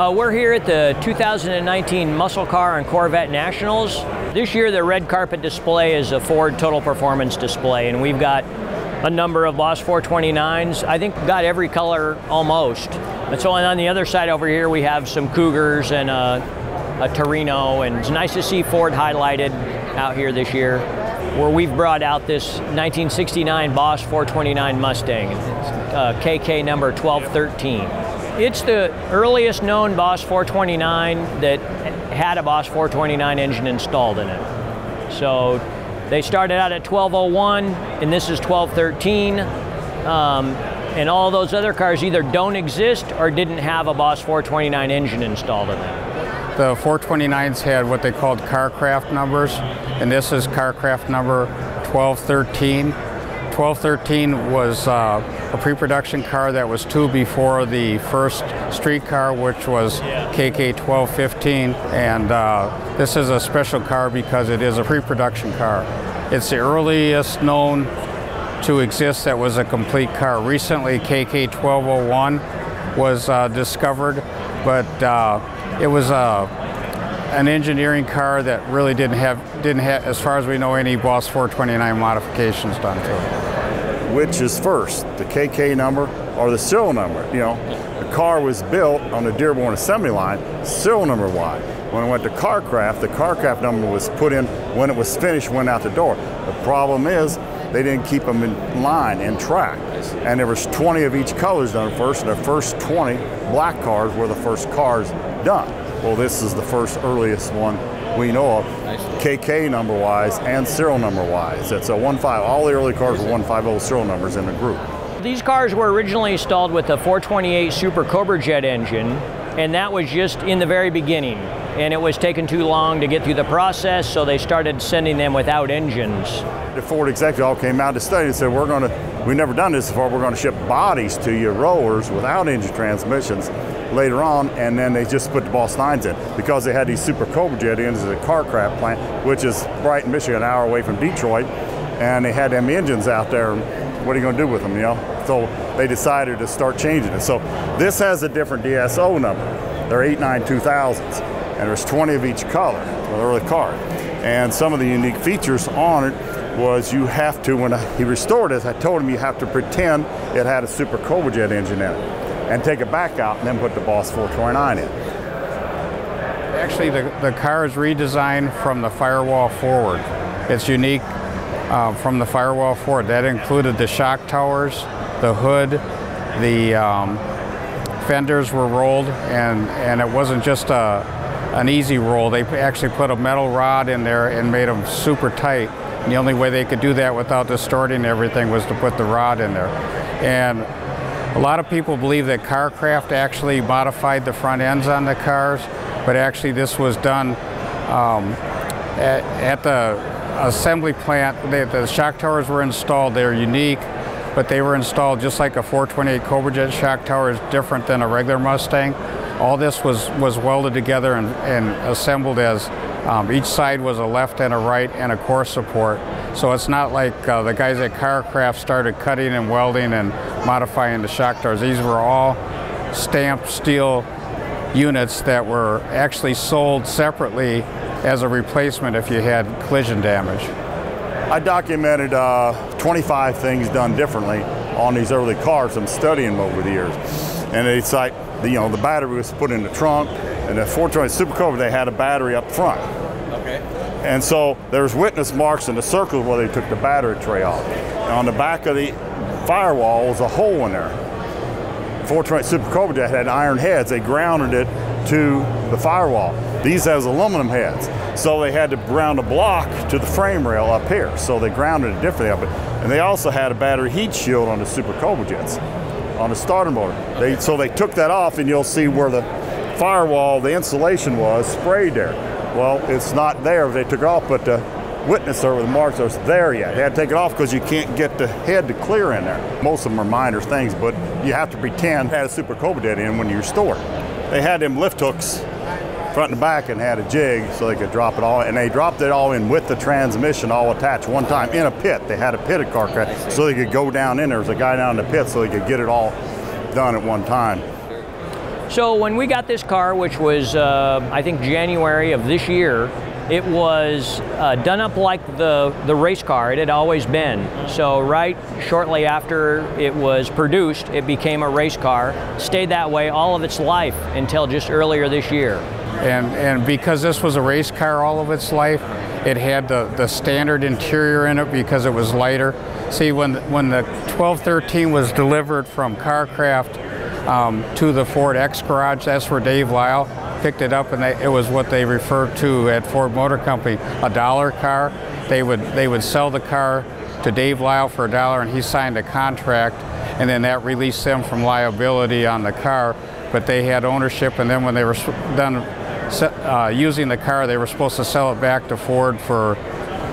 Uh, we're here at the 2019 Muscle Car and Corvette Nationals. This year, the red carpet display is a Ford Total Performance display, and we've got a number of Boss 429s. I think got every color almost. And so on the other side over here, we have some Cougars and a, a Torino, and it's nice to see Ford highlighted out here this year, where we've brought out this 1969 Boss 429 Mustang, uh, KK number 1213. It's the earliest known Boss 429 that had a Boss 429 engine installed in it. So they started out at 1201 and this is 1213. Um, and all those other cars either don't exist or didn't have a Boss 429 engine installed in them. The 429s had what they called Kar Kraft numbers, and this is Kar Kraft number 1213. 1213 was uh, a pre-production car that was two before the first street car, which was KK 1215. And uh, this is a special car because it is a pre-production car. It's the earliest known to exist that was a complete car. Recently, KK 1201 was uh, discovered, but uh, it was a an engineering car that really didn't have, didn't have, as far as we know, any Boss 429 modifications done to it. Which is first, the KK number or the serial number? You know, the car was built on the Dearborn assembly line, serial number wide. When it went to Kar Kraft, the Kar Kraft number was put in when it was finished, went out the door. The problem is they didn't keep them in line, in track. And there was 20 of each colors done first, and the first 20 black cars were the first cars done. Well, this is the first earliest one we know of, KK number wise and serial number wise. It's a 1.5, all the early cars were 150 serial numbers in a group. These cars were originally installed with a 428 Super Cobra Jet engine, and that was just in the very beginning. And it was taking too long to get through the process, so they started sending them without engines. The Ford executive all came out to study and said, we're going to, we've never done this before, we're going to ship bodies to you, rollers, without engine transmissions later on, and then they just put the Boss 9s in because they had these Super Cobra Jet engines at the Kar Kraft plant, which is Brighton, Michigan, an hour away from Detroit, and they had them engines out there. What are you going to do with them, you know? So they decided to start changing it. So this has a different DSO number. They're 892,000s, and there's 20 of each color, the early car. And some of the unique features on it was you have to, when he restored it, I told him you have to pretend it had a Super Cobra Jet engine in it and take it back out and then put the Boss 429 in. Actually, the, the car is redesigned from the firewall forward. It's unique uh, from the firewall forward. That included the shock towers, the hood, the um, fenders were rolled, and, and it wasn't just a, an easy roll. They actually put a metal rod in there and made them super tight. And the only way they could do that without distorting everything was to put the rod in there. And a lot of people believe that Kar Kraft actually modified the front ends on the cars, but actually this was done um, at, at, the assembly plant. They, the shock towers were installed. They're unique, but they were installed just like a 428 Cobra Jet shock tower is different than a regular Mustang. All this was, was welded together and, and assembled as um, each side was a left and a right and a core support. So it's not like uh, the guys at Kar Kraft started cutting and welding and modifying the shock towers. These were all stamped steel units that were actually sold separately as a replacement if you had collision damage. I documented uh, 25 things done differently on these early cars. I'm studying them over the years. And it's like, you know, the battery was put in the trunk, and the 420 Super Cobra, they had a battery up front. And so there's witness marks in the circles where they took the battery tray off. And on the back of the firewall was a hole in there. 420 Super Cobra Jet had iron heads. They grounded it to the firewall. These has aluminum heads. So they had to ground a block to the frame rail up here. So they grounded it differently up. And they also had a battery heat shield on the Super Cobra Jets on the starter motor. They, so they took that off and you'll see where the firewall, the insulation was sprayed there. Well, it's not there. They took off, but the witness with the marks are there yet. They had to take it off because you can't get the head to clear in there. Most of them are minor things, but you have to pretend had a Super Cobra Jet in when you're stored. They had them lift hooks front and back and had a jig so they could drop it all and they dropped it all in with the transmission all attached one time in a pit they had a pit at Kar Kraft so they could go down in there was a guy down in the pit so they could get it all done at one time So when we got this car, which was uh, I think January of this year, it was uh, done up like the, the race car it had always been. So right shortly after it was produced, it became a race car. Stayed that way all of its life until just earlier this year. And, and because this was a race car all of its life, it had the, the standard interior in it because it was lighter. See, when, when the 1213 was delivered from Kar Kraft um, to the Ford X Garage, that's where Dave Lyle picked it up, and they, it was what they referred to at Ford Motor Company a dollar car. They would they would sell the car to Dave Lyle for a dollar, and he signed a contract, and then that released them from liability on the car. But they had ownership, and then when they were done uh, using the car, they were supposed to sell it back to Ford for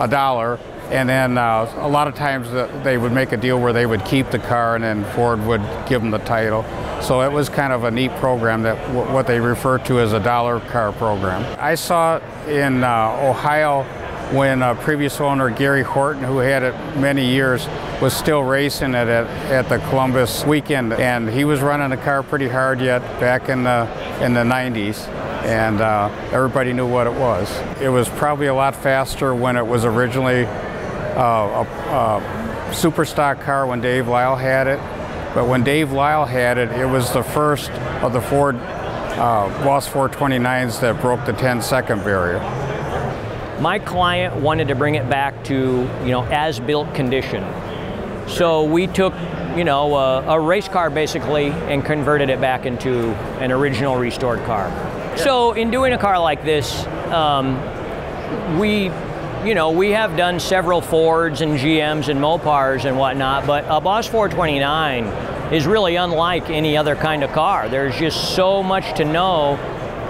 a dollar. And then uh, a lot of times they would make a deal where they would keep the car, and then Ford would give them the title. So it was kind of a neat program that what they refer to as a dollar car program. I saw in uh, Ohio when uh, previous owner Gary Horton, who had it many years, was still racing it at, at the Columbus weekend, and he was running the car pretty hard yet back in the in the 90s, and uh, everybody knew what it was. It was probably a lot faster when it was originally uh, a, a super stock car when Dave Lyle had it, but when Dave Lyle had it, it was the first of the Ford uh, Boss 429s that broke the 10 second barrier. My client wanted to bring it back to, you know, as built condition. So we took, you know, a, a race car basically and converted it back into an original restored car. So in doing a car like this, um, we you know, we have done several Fords and GMs and Mopars and whatnot, but a Boss 429 is really unlike any other kind of car. There's just so much to know,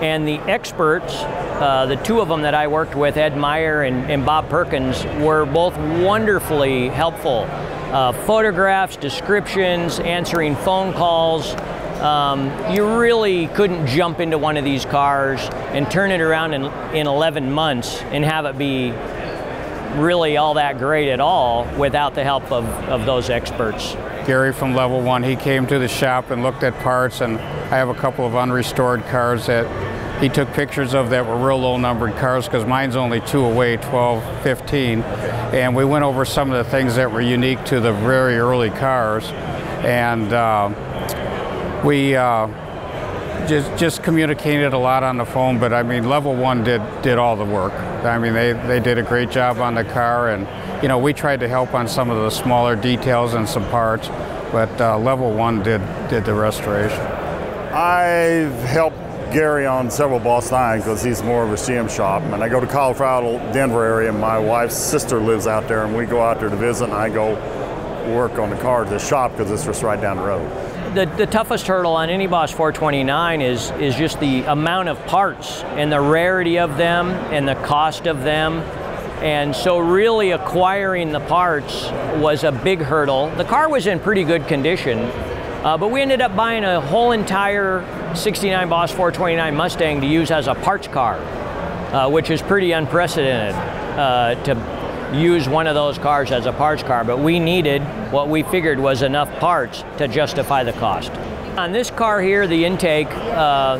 and the experts, uh, the two of them that I worked with, Ed Meyer and, and Bob Perkins, were both wonderfully helpful. Uh, photographs, descriptions, answering phone calls. Um, you really couldn't jump into one of these cars and turn it around in, in 11 months and have it be really all that great at all without the help of, of those experts. Gary from Level 1, he came to the shop and looked at parts and I have a couple of unrestored cars that he took pictures of that were real low numbered cars because mine's only two away, 12, 15. And we went over some of the things that were unique to the very early cars. And uh, we uh, just just communicated a lot on the phone, but I mean, level one did did all the work. I mean, they they did a great job on the car, and you know, we tried to help on some of the smaller details and some parts, but uh, level one did did the restoration. I've helped Gary on several Boss 9 because he's more of a GM shop. And I go to Colorado, Denver area, and my wife's sister lives out there, and we go out there to visit, and I go work on the car at the shop because it's just right down the road the, the toughest hurdle on any Boss 429 is, is just the amount of parts and the rarity of them and the cost of them. And so really acquiring the parts was a big hurdle. The car was in pretty good condition, uh, but we ended up buying a whole entire 69 Boss 429 Mustang to use as a parts car, uh, which is pretty unprecedented uh, to use one of those cars as a parts car, but we needed what we figured was enough parts to justify the cost. On this car here, the intake, uh,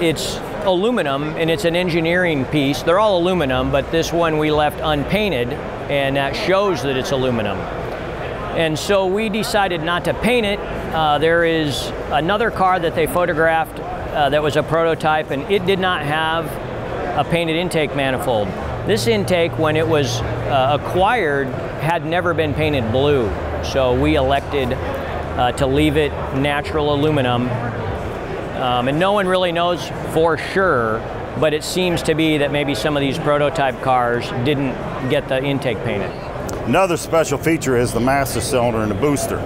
it's aluminum and it's an engineering piece. They're all aluminum, but this one we left unpainted and that shows that it's aluminum. And so we decided not to paint it. Uh, there is another car that they photographed uh, that was a prototype and it did not have a painted intake manifold. This intake, when it was uh, acquired, had never been painted blue. So we elected uh, to leave it natural aluminum. Um, and no one really knows for sure, but it seems to be that maybe some of these prototype cars didn't get the intake painted. Another special feature is the master cylinder and the booster.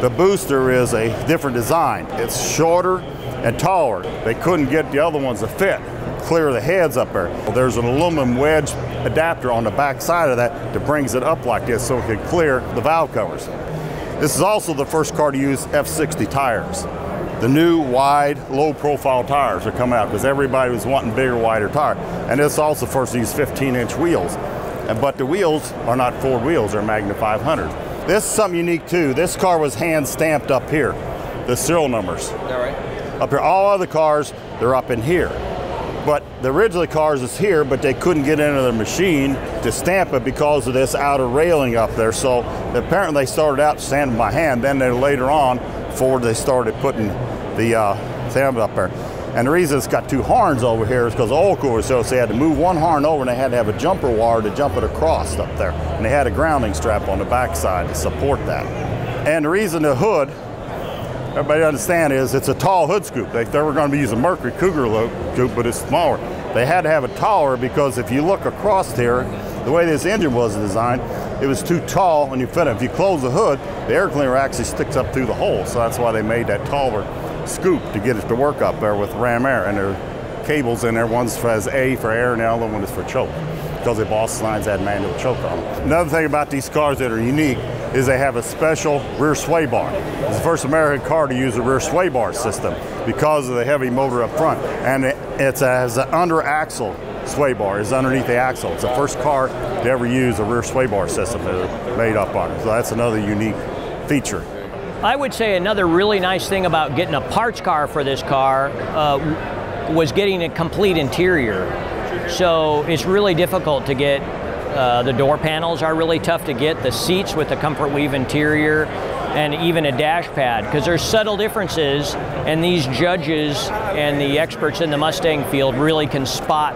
The booster is a different design. It's shorter and taller. They couldn't get the other ones to fit clear the heads up there. There's an aluminum wedge adapter on the back side of that that brings it up like this so it can clear the valve covers. This is also the first car to use F60 tires. The new wide, low profile tires are coming out because everybody was wanting bigger, wider tire. And it's also first to use 15 inch wheels. And but the wheels are not Ford wheels, they're Magnum 500. This is something unique too. This car was hand stamped up here, the serial numbers. All right. up here. All other cars, they're up in here. But the original cars is here, but they couldn't get into the machine to stamp it because of this outer railing up there. So apparently they started out stamping by hand. Then they later on, Ford, they started putting the uh, stamp up there. And the reason it's got two horns over here is because the oil so they had to move one horn over and they had to have a jumper wire to jump it across up there. And they had a grounding strap on the backside to support that. And the reason the hood, everybody understand, is it's a tall hood scoop. They, they were going to be using Mercury Cougar scoop, but it's smaller. They had to have it taller because if you look across here, the way this engine was designed, it was too tall when you fit it. If you close the hood, the air cleaner actually sticks up through the hole. So that's why they made that taller scoop to get it to work up there with ram air. And there are cables in there. One's has A for air and the other one is for choke because the Boss lines had manual choke on them. Another thing about these cars that are unique is they have a special rear sway bar. It's the first American car to use a rear sway bar system because of the heavy motor up front. And it, it has an under axle sway bar is underneath the axle. It's the first car to ever use a rear sway bar system that made up on it. So that's another unique feature. I would say another really nice thing about getting a parts car for this car uh, was getting a complete interior. So it's really difficult to get. Uh, the door panels are really tough to get. The seats with the Comfort Weave interior, and even a dash pad, because there's subtle differences, and these judges and the experts in the Mustang field really can spot,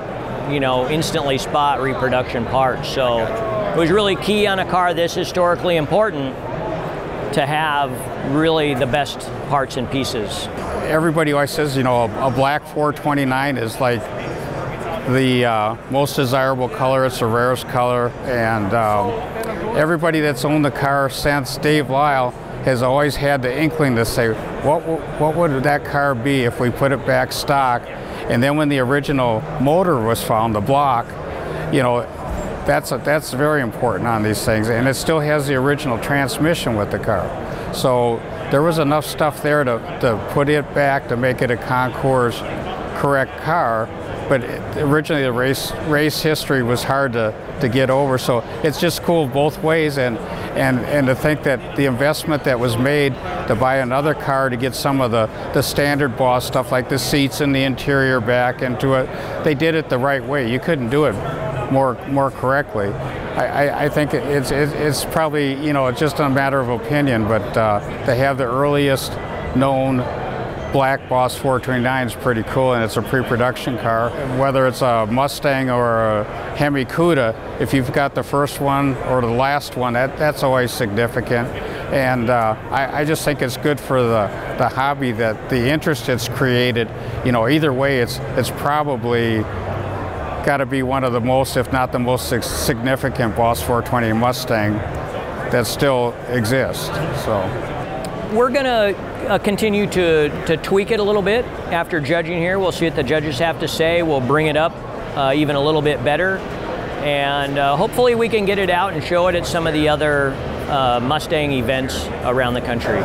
you know, instantly spot reproduction parts. So it was really key on a car this historically important to have really the best parts and pieces. Everybody always says, you know, a, a black 429 is like the uh, most desirable color. It's the rarest color, and um, everybody that's owned the car since Dave Lyle has always had the inkling to say, what, what would that car be if we put it back stock? And then when the original motor was found, the block, you know, that's, a, that's very important on these things. And it still has the original transmission with the car. So there was enough stuff there to, to put it back to make it a Concours correct car. But it, originally the race race history was hard to, to get over. So it's just cool both ways. And, and, and to think that the investment that was made to buy another car to get some of the, the standard boss stuff like the seats and the interior back into it, they did it the right way. You couldn't do it more more correctly. I, I, I think it's, it's probably you know it's just a matter of opinion, but uh, they have the earliest known black Boss 429 is pretty cool, and it's a pre-production car. Whether it's a Mustang or a Hemi Cuda, if you've got the first one or the last one, that, that's always significant. And uh, I, I, just think it's good for the, the hobby that the interest it's created. You know, either way, it's it's probably got to be one of the most, if not the most significant Boss 420 Mustang that still exists. So we're going to uh, continue to, to tweak it a little bit after judging here. We'll see what the judges have to say. We'll bring it up uh, even a little bit better. And uh, hopefully we can get it out and show it at some of the other uh, Mustang events around the country.